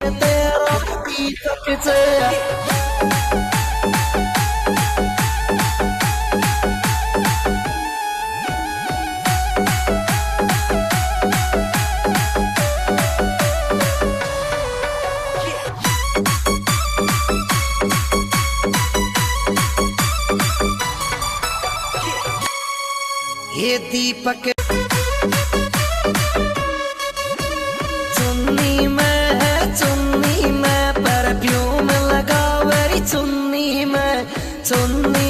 तेरा दीपक से ये दीपक 送你。